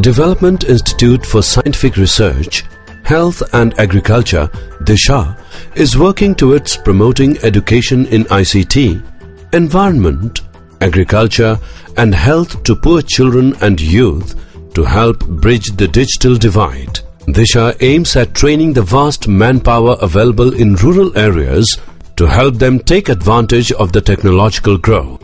Development Institute for Scientific Research, Health and Agriculture, Disha, is working towards promoting education in ICT, environment, agriculture and health to poor children and youth to help bridge the digital divide. Disha aims at training the vast manpower available in rural areas to help them take advantage of the technological growth.